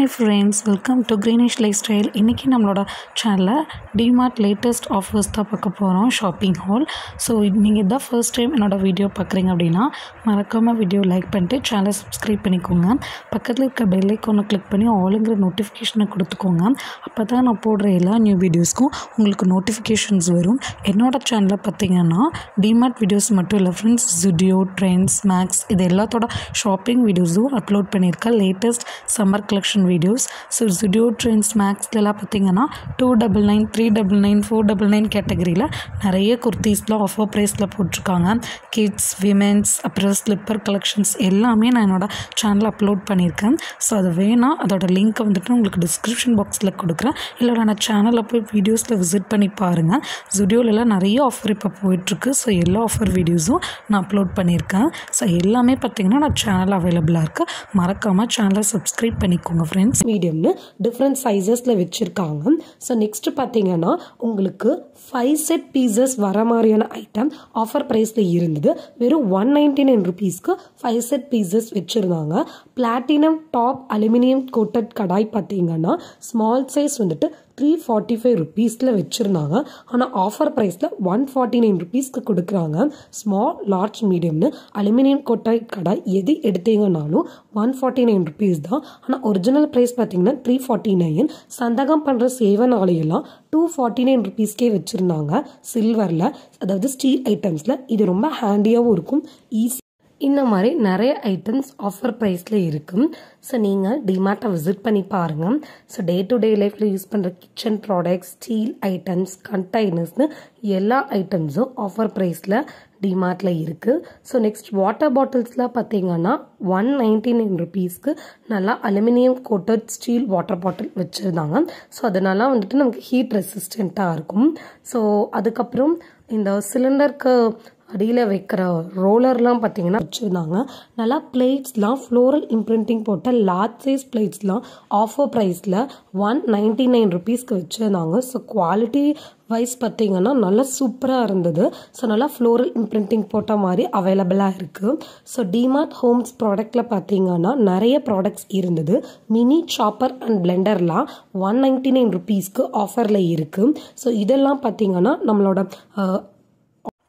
Hi friends welcome to greenish life style இன்றைக்கி நம்மளோட சேனலில் டிமார்ட் லேட்டஸ்ட் ஆஃபர்ஸ் தான் பார்க்க போகிறோம் ஷாப்பிங் ஹால் ஸோ நீங்கள் இதான் ஃபர்ஸ்ட் டைம் என்னோடய வீடியோ பார்க்குறீங்க அப்படின்னா மறக்காமல் வீடியோ லைக் பண்ணிட்டு சேனலை சப்ஸ்கிரைப் பண்ணிக்கோங்க. பக்கத்தில் இருக்க பெல் ஐக்கானை கிளிக் பண்ணி ஆளுங்கிற நோட்டிஃபிகேஷனை கொடுத்துக்கோங்க. அப்போ தான் நான் போடுற எல்லா நியூ வீடியோஸ்க்கும் உங்களுக்கு நோட்டிஃபிகேஷன்ஸ் வரும். என்னோடய சேனலில் பார்த்தீங்கன்னா டிமார்ட் வீடியோஸ் மட்டும் இல்லை ஃப்ரெண்ட்ஸ் ஜுடியோ ட்ரெண்ட்ஸ் மேக்ஸ் இது எல்லாத்தோட ஷாப்பிங் வீடியோஸும் அப்லோட் பண்ணியிருக்கேன். Latest summer collection videos so Zudio Trends மேக்ஸ்லலாம் பார்த்தீங்கன்னா two double nine three double nine four double nine கேட்டகரியில் நிறைய குர்த்திஸ்லாம் ஆஃபர் ப்ரைஸில் போட்டிருக்காங்க. கிட்ஸ் விமென்ஸ் அப்புறம் ஸ்லிப்பர் கலெக்ஷன்ஸ் எல்லாமே நான் என்னோடய சேனலில் அப்லோட் பண்ணியிருக்கேன். ஸோ அது வேணால் அதோட லிங்க்கை வந்துட்டு உங்களுக்கு டிஸ்கிரிப்ஷன் பாக்ஸில் கொடுக்குறேன். இல்லை நான் சேனலில் போய் வீடியோஸில் விசிட் பண்ணி பாருங்கள் ஜுடியோலலாம் நிறைய ஆஃபர் இப்போ போயிட்டுருக்கு. ஸோ எல்லா ஆஃபர் வீடியோஸும் நான் அப்லோட் பண்ணியிருக்கேன். ஸோ எல்லாமே பார்த்தீங்கன்னா நான் சேனல் அவைலபிளாக இருக்குது மறக்காமல் சேனலை சப்ஸ்கிரைப் பண்ணிக்கோங்க ஃப்ரெண்ட்ஸ் மீடியம்னு டிஃப்ரெண்ட் சைஸஸில் வச்சுருக்காங்க. ஸோ நெக்ஸ்ட்டு பார்த்தீங்கன்னா உங்களுக்கு ஃபைவ் செட் பீசஸ் வர மாதிரியான ஐட்டம் ஆஃபர் ப்ரைஸில் இருந்தது. வெறும் ஒன் நைன்டி நைன் ருபீஸ்க்கு ஃபைவ் செட் பீசஸ் வச்சுருந்தாங்க. Platinum top aluminium coated kadai பார்த்தீங்கன்னா ஸ்மால் சைஸ் வந்துட்டு த்ரீ ஃபார்ட்டி ஃபைவ் ருபீஸில் வச்சுருந்தாங்க. ஆனால் ஆஃபர் ப்ரைஸில் ஒன் ஃபார்ட்டி நைன் ருபீஸ்க்கு கொடுக்குறாங்க. Small large மீடியம்னு aluminium coated kadai எது எடுத்தீங்கன்னாலும் ஒன் ஃபார்ட்டி நைன் ருபீஸ் தான். ஆனால் ஒரிஜினல் ப்ரைஸ் பார்த்தீங்கன்னா த்ரீ ஃபார்ட்டி நைன் சந்தகம் பண்ணுற சேவனாலையெல்லாம் டூ ஃபார்ட்டி நைன் ருபீஸ்க்கே வச்சுருந்தாங்க. சில்வரில் அதாவது ஸ்டீல் ஐட்டம்ஸில் இது ரொம்ப ஹேண்டியாகவும் இருக்கும். ஈஸி இந்த மாதிரி நிறைய ஐட்டம்ஸ் ஆஃபர் ப்ரைஸில் இருக்கும். ஸோ நீங்கள் டிமார்ட்டை விசிட் பண்ணி பாருங்கள் ஸோ டே டு டே லைஃப்பில் யூஸ் பண்ணுற கிச்சன் ப்ராடக்ட்ஸ் ஸ்டீல் ஐட்டம்ஸ் கண்டெய்னர்ஸ்னு எல்லா ஐட்டம்ஸும் ஆஃபர் ப்ரைஸில் டிமார்ட்டில் இருக்குது ஸோ நெக்ஸ்ட் வாட்டர் பாட்டில்ஸ்லாம் பார்த்தீங்கன்னா ஒன் நைன்டி நைன் ருபீஸ்க்கு நல்லா aluminium coated steel water bottle வச்சுருந்தாங்க. ஸோ அதனால வந்துட்டு நமக்கு ஹீட் ரெசிஸ்டண்ட்டாக இருக்கும். ஸோ அதுக்கப்புறம் இந்த சிலிண்டருக்கு அடியில் வைக்கிற ரோலர்லாம் பார்த்தீங்கன்னா வச்சுருந்தாங்க. நல்லா பிளேட்ஸ்லாம் ஃப்ளோரல் இம்ப்ரிண்டிங் போட்ட லார்ஜ் சைஸ் பிளேட்ஸ்லாம் ஆஃபர் ப்ரைஸில் ஒன் நைன்டி நைன் ருபீஸ்க்கு வச்சுருந்தாங்க. ஸோ குவாலிட்டி வைஸ் பார்த்தீங்கன்னா நல்லா சூப்பராக இருந்தது. ஸோ நல்லா ஃப்ளோரல் இம்ப்ரிண்டிங் போட்ட மாதிரி அவைலபிளாக இருக்குது ஸோ டிமார்ட் ஹோம்ஸ் ப்ராடக்ட்டில் பார்த்தீங்கன்னா நிறைய ப்ராடக்ட்ஸ் இருந்தது. மினி சாப்பர் அண்ட் பிளெண்டர்லாம் ஒன் நைன்டி நைன் ருபீஸ்க்கு ஆஃபரில் இருக்குது ஸோ இதெல்லாம் பார்த்தீங்கன்னா நம்மளோட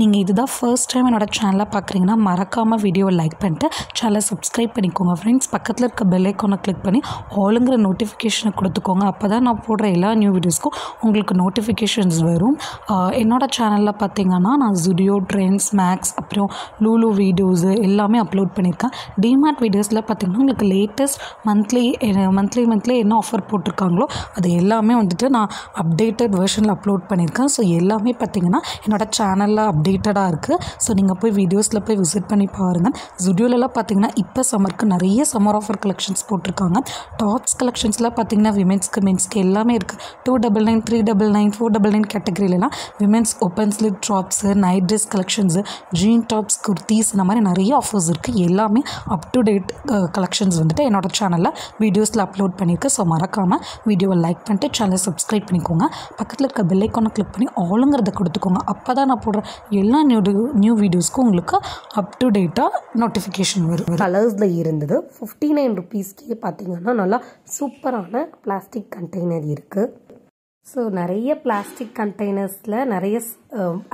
நீங்கள் இதுதான் ஃபர்ஸ்ட் டைம் என்னோடய சேனலை பார்க்குறீங்கன்னா மறக்காமல் வீடியோவை லைக் பண்ணிட்டு சேனலை சப்ஸ்கிரைப் பண்ணிக்கோங்க ஃப்ரெண்ட்ஸ் பக்கத்தில் இருக்க பெல் ஐக்கானை கிளிக் பண்ணி ஆளுங்கிற நோட்டிஃபிகேஷனை கொடுத்துக்கோங்க. அப்போ தான் நான் போடுற எல்லா நியூ வீடியோஸ்க்கும் உங்களுக்கு நோட்டிஃபிகேஷன்ஸ் வரும். என்னோடய சேனலில் பார்த்தீங்கன்னா நான் ஜுடியோ ட்ரெண்ட்ஸ் மேக்ஸ் அப்புறம் லூலு வீடியோஸு எல்லாமே அப்லோட் பண்ணியிருக்கேன். டிமார்ட் வீடியோஸில் பார்த்தீங்கன்னா உங்களுக்கு லேட்டஸ்ட் மந்த்லி மந்த்லி மந்த்லி என்ன ஆஃபர் போட்டிருக்காங்களோ அது எல்லாமே வந்துட்டு நான் அப்டேட்டட் வெர்ஷனில் அப்லோட் பண்ணியிருக்கேன். ஸோ எல்லாமே பார்த்தீங்கன்னா என்னோடய சேனலில் அப் அப்டேட்டடாக இருக்குது ஸோ நீங்கள் போய் வீடியோஸில் போய் விசிட் பண்ணி பாருங்கள் ஜுடியோலலாம் பார்த்தீங்கன்னா இப்போ சம்மருக்கு நிறைய சம்மர் ஆஃபர் கலெக்ஷன்ஸ் போட்டிருக்காங்க. டாப்ஸ் கலெக்ஷன்ஸ்லாம் பார்த்தீங்கன்னா விமென்ஸ்க்கு மென்ஸ்க்கு எல்லாமே இருக்குது two double nine three double nine four double nine கேட்டகரியிலலாம் women's open slip tops night dress collections jean tops kurtis இந்த மாதிரி நிறைய ஆஃபர்ஸ் இருக்குது எல்லாமே அப் டு டேட் கலெக்ஷன்ஸ் வந்துட்டு என்னோட சேனலில் வீடியோஸில் அப்லோட் பண்ணியிருக்கேன் ஸோ மறக்காமல் வீடியோவை லைக் பண்ணிட்டு சேனலை சப்ஸ்கிரைப் பண்ணிக்கோங்க. பக்கத்தில் இருக்க பெல் கிளிக் பண்ணி ஆளுங்கிறத கொடுத்துக்கோங்க. அப்போ தான் நான் போடுற எல்லா நியூ நியூ வீடியோஸ்க்கும் உங்களுக்கு அப் டு டேட்டாக நோட்டிஃபிகேஷன் வரும். கலர்ஸில் இருந்தது. ஃபிஃப்டி நைன் ருபீஸ்க்கே பார்த்தீங்கன்னா நல்லா சூப்பரான பிளாஸ்டிக் கண்டெய்னர் இருக்குது ஸோ நிறைய பிளாஸ்டிக் கண்டெய்னர்ஸில் நிறைய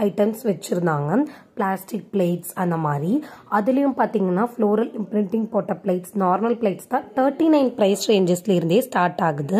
ஐட்டம்ஸ் வச்சுருந்தாங்க. பிளாஸ்டிக் பிளேட்ஸ் அந்த மாதிரி. அதுலேயும் பார்த்தீங்கன்னா ஃப்ளோரல் இம்ப்ரிண்டிங் போட்ட பிளேட்ஸ் நார்மல் பிளேட்ஸ் தான் தேர்ட்டி நைன் ப்ரைஸ் ரேஞ்சஸ்ல இருந்தே ஸ்டார்ட் ஆகுது.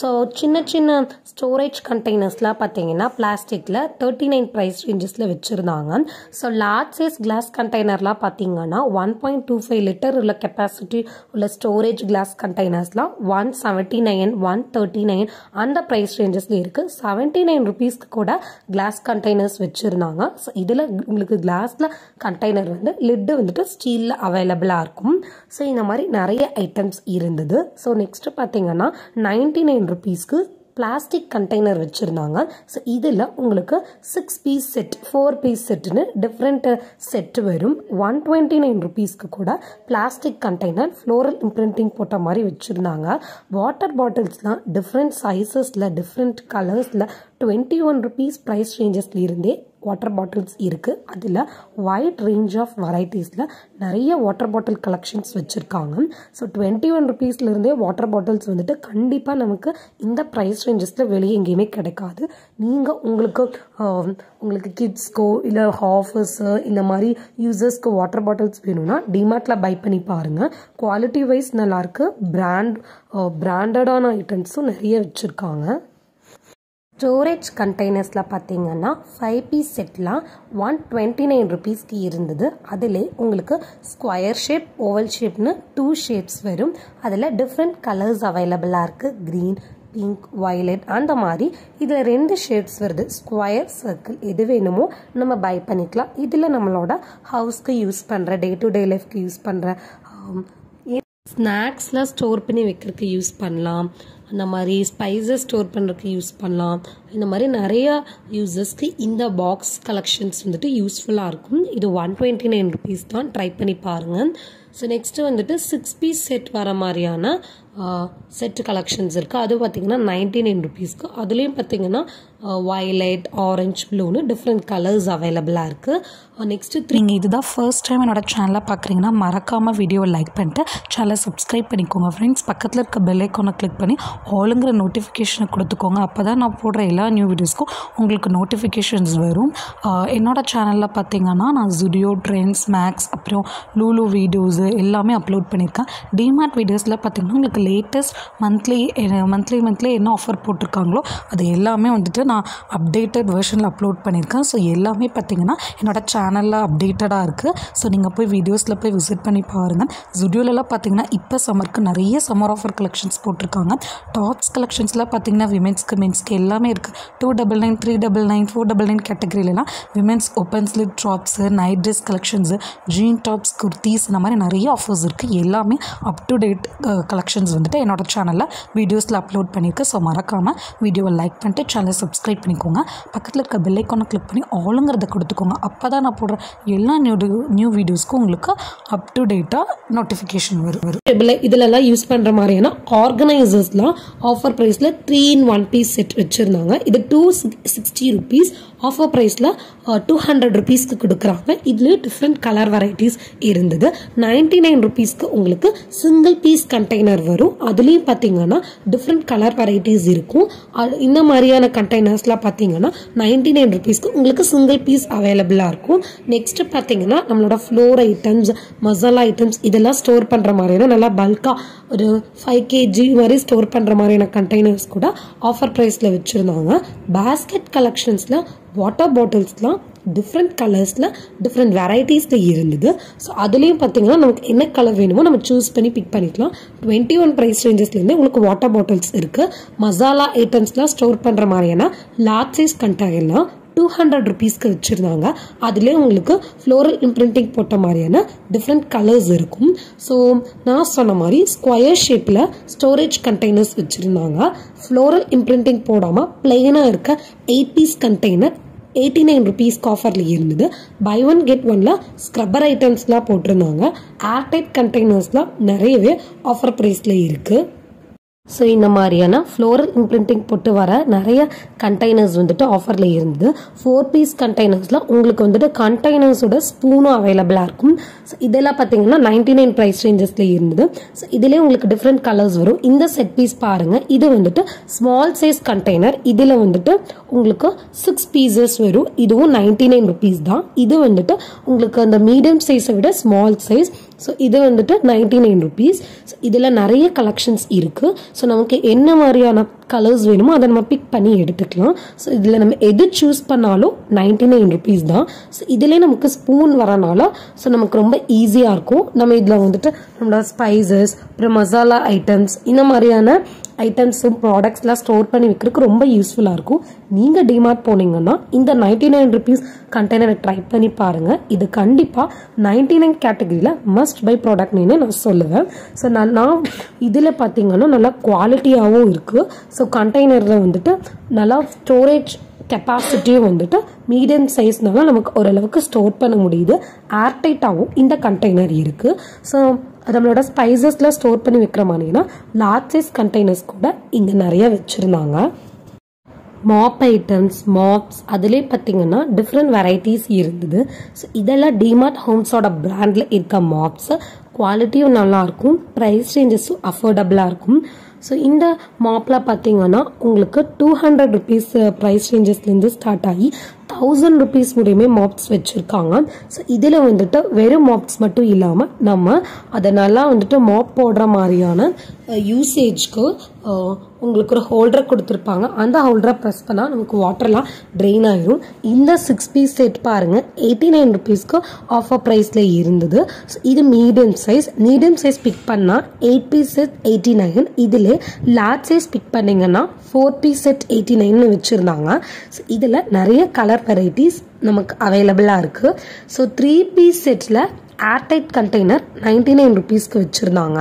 ஸோ சின்ன சின்ன ஸ்டோரேஜ் கண்டெய்னர்ஸ்லாம் பார்த்தீங்கன்னா பிளாஸ்டிக்கில் தேர்ட்டி நைன் ப்ரைஸ் ரேஞ்சஸில் வச்சுருந்தாங்க. ஸோ லார்ஜ் சைஸ் கிளாஸ் கண்டெய்னர்லாம் பார்த்தீங்கன்னா one point two five litre உள்ள கெப்பாசிட்டி உள்ள storage glass கண்டெய்னர்ஸ்லாம் one seventy nine one thirty nine அந்த ப்ரைஸ் ரேஞ்சஸில் இருக்குது செவன்ட்டி நைன் ருபீஸ்க்கு கூட கிளாஸ் கண்டெய்னர்ஸ் வச்சுருந்தாங்க. ஸோ இதில் உங்களுக்கு கிளாஸில் கண்டெய்னர் வந்து லிட்டு வந்துட்டு ஸ்டீலில் அவைலபிளாக இருக்கும். ஸோ இந்த மாதிரி நிறைய ஐட்டம்ஸ் இருந்தது. ஸோ நெக்ஸ்ட்டு பார்த்தீங்கன்னா நைன்டி நைன் ருபீஸ்க்கு பிளாஸ்டிக் கண்டெய்னர் வச்சுருந்தாங்க. ஸோ இதில் உங்களுக்கு six piece set four piece செட்டுன்னு different set வரும். ஒன் டுவெண்ட்டி நைன் ருபீஸ்க்கு கூட பிளாஸ்டிக் கண்டெய்னர் ஃப்ளோரல் இம்ப்ரிண்டிங் போட்ட மாதிரி வச்சுருந்தாங்க. வாட்டர் பாட்டில்ஸ்லாம் டிஃப்ரெண்ட் சைஸஸில் டிஃப்ரெண்ட் கலர்ஸில் டுவெண்ட்டி ஒன் ருபீஸ் ப்ரைஸ் ரேஞ்சஸ்லேருந்தே வாட்டர் பாட்டில்ஸ் இருக்குது அதில் வைட் ரேஞ்ச் ஆஃப் வெரைட்டிஸில் நிறைய வாட்டர் பாட்டில் கலெக்ஷன்ஸ் வச்சுருக்காங்க. ஸோ டுவெண்ட்டி ஒன் ருபீஸ்லேருந்தே வாட்டர் பாட்டில்ஸ் வந்துட்டு கண்டிப்பாக நமக்கு இந்த ப்ரைஸ் ரேஞ்சஸில் வெளியே எங்கேயுமே கிடைக்காது. நீங்கள் உங்களுக்கு உங்களுக்கு கிட்ஸ்க்கோ இல்லை ஆஃபர்ஸு இந்த மாதிரி யூசர்ஸ்க்கு வாட்டர் பாட்டில்ஸ் வேணும்னா டிமார்ட்டில் பை பண்ணி பாருங்கள் குவாலிட்டி வைஸ் நல்லாயிருக்கு பிராண்ட் பிராண்டடான ஐட்டம்ஸும் நிறைய வச்சுருக்காங்க. ஸ்டோரேஜ் கண்டெய்னர்ஸில் பார்த்தீங்கன்னா ஃபைவ் பீஸ் செட்லாம் ஒன் டுவெண்ட்டி நைன் ருபீஸ்க்கு இருந்தது. அதிலே உங்களுக்கு ஸ்கொயர் ஷேப் ஓவல் ஷேப்னு டூ ஷேப்ஸ் வரும். அதில் டிஃப்ரெண்ட் கலர்ஸ் அவைலபிளாக இருக்குது க்ரீன் பிங்க் வயலட் அந்த மாதிரி. இதில் ரெண்டு ஷேப்ஸ் வருது. ஸ்கொயர் சர்க்கிள் எது வேணுமோ நம்ம பை பண்ணிக்கலாம். இதில் நம்மளோட ஹவுஸ்க்கு யூஸ் பண்ணுற டே டு டே லைஃப்க்கு யூஸ் பண்ணுற ஸ்நாக்ஸ்லாம் ஸ்டோர் பண்ணி வைக்கிறதுக்கு யூஸ் பண்ணலாம். அந்த மாதிரி ஸ்பைசஸ் ஸ்டோர் பண்ணுறதுக்கு யூஸ் பண்ணலாம். இந்த மாதிரி நிறையா யூசஸ்க்கு இந்த பாக்ஸ் கலெக்ஷன்ஸ் வந்துட்டு யூஸ்ஃபுல்லாக இருக்கும். இது ஒன் டுவெண்ட்டி நைன் ருபீஸ் தான். ட்ரை பண்ணி பாருங்கள் ஸோ நெக்ஸ்ட்டு வந்துட்டு சிக்ஸ் பீஸ் செட் வர மாதிரியான செட்டு கலெக்ஷன்ஸ் இருக்குது அது பார்த்தீங்கன்னா நைன்டி நைன் ருபீஸ்க்கு அதுலேயும் பார்த்தீங்கன்னா வயலட் ஆரஞ்ச் ப்ளூன்னு டிஃப்ரெண்ட் கலர்ஸ் அவைலபிளாக இருக்குது நெக்ஸ்ட்டு த்ரீ நீங்கள் இதுதான் ஃபர்ஸ்ட் டைம் என்னோட சேனலை பார்க்குறீங்கன்னா மறக்காமல் வீடியோவை லைக் பண்ணிட்டு சேனலை சப்ஸ்கிரைப் பண்ணிக்கோங்க. ஃப்ரெண்ட்ஸ் பக்கத்தில் இருக்க பெல் ஐக்கானை கிளிக் பண்ணி ஆளுங்கிற நோட்டிஃபிகேஷனை கொடுத்துக்கோங்க. அப்போ தான் நான் போடுற எல்லா நியூ வீடியோஸ்க்கும் உங்களுக்கு நோட்டிஃபிகேஷன்ஸ் வரும். என்னோடய என்னோட சேனலில் பார்த்தீங்கன்னா நான் ஜுடியோ ட்ரெண்ட்ஸ் மேக்ஸ் அப்புறம் லூலு வீடியோஸு எல்லாமே அப்லோட் பண்ணியிருக்கேன் டிமார்ட் வீடியோஸில் பார்த்தீங்கன்னா உங்களுக்கு லேட்டஸ்ட் மந்த்லி மந்த்லி மந்த்லி என்ன ஆஃபர் போட்டிருக்காங்களோ அது எல்லாமே வந்துட்டு நான் அப்டேட்டட் வெர்ஷனில் அப்லோட் பண்ணியிருக்கேன். ஸோ எல்லாமே பார்த்திங்கன்னா என்னோடய சேனலில் அப்டேட்டடாக இருக்குது ஸோ நீங்கள் போய் வீடியோஸில் போய் விசிட் பண்ணி பாருங்கள் ஜுடியோலலாம் பார்த்தீங்கன்னா இப்போ சம்மருக்கு நிறைய சம்மர் ஆஃபர் கலெக்ஷன்ஸ் போட்டிருக்காங்க. டாப்ஸ் கலெக்ஷன்ஸ்லாம் பார்த்தீங்கன்னா விமென்ஸ்க்கு மென்ஸ்க்கு எல்லாமே இருக்குது two double nine three double nine four double nine கேட்டகரியிலலாம் women's open slit tops night dress collections jean tops kurtis இந்த மாதிரி நிறைய ஆஃபர்ஸ் இருக்குது எல்லாமே அப் டு டேட் கலெக்ஷன்ஸ் வந்துட்டு என்னோட சேனலில் வீடியோஸில் அப்லோட் பண்ணியிருக்கேன். ஸோ மறக்காமல் வீடியோவை லைக் பண்ணிட்டு சேனலை சப்ஸ்கிரைப் பண்ணிக்கோங்க. பக்கத்தில் இருக்க பெல் கிளிக் பண்ணி ஆளுங்கிறத கொடுத்துக்கோங்க. அப்போ தான் நான் போடுற எல்லா நியூ நியூ வீடியோஸ்க்கும் உங்களுக்கு அப் டு டேட்டாக நோட்டிஃபிகேஷன் வரும். வரும் இதிலெல்லாம் யூஸ் பண்ணுற மாதிரியான ஆர்கனைசர்ஸ்லாம் ஆஃபர் ப்ரைஸில் three in one piece set வச்சுருந்தாங்க. இது டூ சிக்ஸ்டி ருபீஸ் ஆஃபர் ப்ரைஸில் டூ ஹண்ட்ரட் ருபீஸ்க்கு கொடுக்குறாங்க. இதுலேயும் டிஃப்ரெண்ட் கலர் வெரைட்டிஸ் இருந்தது. நைன்டி நைன் ருபீஸ்க்கு உங்களுக்கு சிங்கிள் பீஸ் கண்டெய்னர் வரும். அதுலேயும் பார்த்தீங்கன்னா டிஃப்ரெண்ட் கலர் வெரைட்டிஸ் இருக்கும். அது இந்த மாதிரியான கண்டெய்னர்ஸ்லாம் பார்த்தீங்கன்னா நைன்டி நைன் ருபீஸ்க்கு உங்களுக்கு சிங்கிள் பீஸ் அவைலபிளாக இருக்கும். நெக்ஸ்ட்டு பார்த்தீங்கன்னா நம்மளோட ஃப்ளோர் ஐட்டம்ஸ் மசாலா ஐட்டம்ஸ் இதெல்லாம் ஸ்டோர் பண்ணுற மாதிரியான நல்லா பல்காக ஒரு ஃபைவ் கேஜி மாதிரி ஸ்டோர் பண்ணுற மாதிரியான கண்டெய்னர்ஸ் கூட ஆஃபர் ப்ரைஸில் வச்சுருந்தாங்க. பேஸ்கெட் கலெக்ஷன்ஸில் வாட்டர் பாட்டில்ஸ்லாம் டிஃப்ரெண்ட் கலர்ஸில் டிஃப்ரெண்ட் வெரைட்டிஸில் இருந்தது. ஸோ அதுலேயும் பார்த்தீங்கன்னா நமக்கு என்ன கலர் வேணுமோ நம்ம சூஸ் பண்ணி பிக் பண்ணிக்கலாம். டுவெண்ட்டி ஒன் ப்ரைஸ் ரேஞ்சஸ்லேருந்து உங்களுக்கு வாட்டர் பாட்டில்ஸ் இருக்குது மசாலா ஐட்டம்ஸ்லாம் ஸ்டோர் பண்ணுற மாதிரியான லார்ஜ் சைஸ் கண்டாகலாம் டூ ஹண்ட்ரட் ருபீஸ்க்கு வச்சுருந்தாங்க. அதுலேயே உங்களுக்கு ஃப்ளோரல் இம்ப்ரிண்டிங் போட்ட மாதிரியான டிஃப்ரெண்ட் கலர்ஸ் இருக்கும். ஸோ நான் சொன்ன மாதிரி ஸ்கொயர் ஷேப்பில் ஸ்டோரேஜ் கண்டெய்னர்ஸ் வச்சுருந்தாங்க. ஃப்ளோரல் இம்ப்ரிண்டிங் போடாமல் பிளெயினாக இருக்க eight piece container eighty nine ருபீஸ்க்கு ஆஃபரில் இருந்தது பை ஒன் கெட் ஒனில் ஸ்க்ரப்பர் ஐட்டம்ஸ்லாம் போட்டிருந்தாங்க. ஏர்டைட் கண்டெய்னர்ஸ்லாம் நிறையவே ஆஃபர் ப்ரைஸில் இருக்குது ஸோ இந்த மாதிரியான ஃப்ளோரல் இம்ப்ரிண்டிங் போட்டு வர நிறைய கண்டெய்னர்ஸ் வந்துட்டு ஆஃபரில் இருந்தது. ஃபோர் பீஸ் கண்டெய்னர்ஸில் உங்களுக்கு வந்துட்டு கண்டெய்னர்ஸோட ஸ்பூனும் அவைலபிளாக இருக்கும். ஸோ இதெல்லாம் பார்த்தீங்கன்னா நைன்டி நைன் ப்ரைஸ் ரேஞ்சஸில் இருந்தது. ஸோ இதிலே உங்களுக்கு டிஃப்ரெண்ட் கலர்ஸ் வரும். இந்த செட் பீஸ் பாருங்கள் இது வந்துட்டு ஸ்மால் சைஸ் கண்டெய்னர் இதில் வந்துட்டு உங்களுக்கு சிக்ஸ் பீசஸ் வரும். இதுவும் நைன்டி நைன் ருபீஸ் தான். இது வந்துட்டு உங்களுக்கு அந்த மீடியம் சைஸை விட ஸ்மால் சைஸ் ஸோ இது வந்துட்டு நைன்டி நைன் ருபீஸ் ஸோ இதில் நிறைய கலெக்ஷன்ஸ் இருக்குது ஸோ நமக்கு என்ன மாதிரியான கலர்ஸ் வேணுமோ அதை நம்ம பிக் பண்ணி எடுத்துக்கலாம். ஸோ இதில் நம்ம எது சூஸ் பண்ணாலும் நைன்டி நைன் ருபீஸ் தான். ஸோ இதிலே நமக்கு ஸ்பூன் வரனால ஸோ நமக்கு ரொம்ப ஈஸியாக இருக்கும். நம்ம இதில் வந்துட்டு நம்மளோட ஸ்பைசஸ் அப்புறம் மசாலா ஐட்டம்ஸ் இந்த மாதிரியான ஐட்டம்ஸும் ப்ராடக்ட்ஸ்லாம் ஸ்டோர் பண்ணி வைக்கிறதுக்கு ரொம்ப யூஸ்ஃபுல்லாக இருக்கும். நீங்கள் டிமார்ட் போனீங்கன்னா இந்த நைன்டி நைன் ருபீஸ் கண்டெய்னரை ட்ரை பண்ணி பாருங்கள் இது கண்டிப்பாக நைன்டி நைன் கேட்டகரியில் மஸ்ட் பை ப்ராடக்ட்னு நான் சொல்லுவேன். ஸோ நான் நான் இதில் பார்த்தீங்கன்னா நல்லா குவாலிட்டியாகவும் இருக்குது ஸோ கண்டெய்னரில் வந்துட்டு நல்லா ஸ்டோரேஜ் கெப்பாசிட்டியும் வந்துட்டு மீடியம் சைஸ்னால நமக்கு ஓரளவுக்கு ஸ்டோர் பண்ண முடியுது. ஏர்டைட்டாகவும் இந்த கண்டெய்னர் இருக்குது ஸோ நம்மளோட ஸ்பைசஸ்லாம் ஸ்டோர் பண்ணி வைக்கிற மாதிரினா லார்ஜ் சைஸ் கண்டெய்னர்ஸ் கூட இங்கே நிறைய வச்சுருந்தாங்க. மாப் ஐட்டம்ஸ் மாப்ஸ் அதிலே பார்த்தீங்கன்னா டிஃப்ரெண்ட் வெரைட்டிஸ் இருந்தது. ஸோ இதெல்லாம் டிமார்ட் ஹோம்ஸோட பிராண்டில் இருக்க மாப்ஸ் குவாலிட்டியும் நல்லாயிருக்கும் ப்ரைஸ் ரேஞ்சஸும் அஃபோர்டபுளாக இருக்கும். ஸோ இந்த மாப்பில் பார்த்தீங்கன்னா உங்களுக்கு டூ ஹண்ட்ரட் ருபீஸ் ப்ரைஸ் ரேஞ்சஸ்லேருந்து ஸ்டார்ட் ஆகி தௌசண்ட் ருபீஸ் முடியுமே மாப்ஸ் வச்சுருக்காங்க. ஸோ இதில் வந்துட்டு வெறும் மாப்ஸ் மட்டும் இல்லாமல் நம்ம அதை நல்லா வந்துட்டு மாப் போடுற மாதிரியான யூசேஜ்க்கு உங்களுக்கு ஒரு ஹோல்டர் கொடுத்துருப்பாங்க. அந்த ஹோல்டரை ப்ரெஸ் பண்ணால் நமக்கு வாட்டர்லாம் ட்ரெயின் ஆயிரும். இந்த சிக்ஸ் பீஸ் செட் பாருங்கள் எயிட்டி நைன் ருபீஸ்க்கு ஆஃபர் ப்ரைஸில் இருந்தது. ஸோ இது medium size medium size pick பண்ணால் eight piece set eighty nine இதில் லார்ஜ் சைஸ் பிக் பண்ணிங்கன்னா ஃபோர் பீஸ் செட் எயிட்டி நைன்னு வச்சுருந்தாங்க. ஸோ இதில் நிறைய கலர் வெரைட்டிஸ் நமக்கு அவைலபிளாக இருக்குது ஸோ த்ரீ பீஸ் செட்டில் ஏர்டைட் கண்டெய்னர் நைன்டி நைன் ருபீஸ்க்கு வச்சுருந்தாங்க.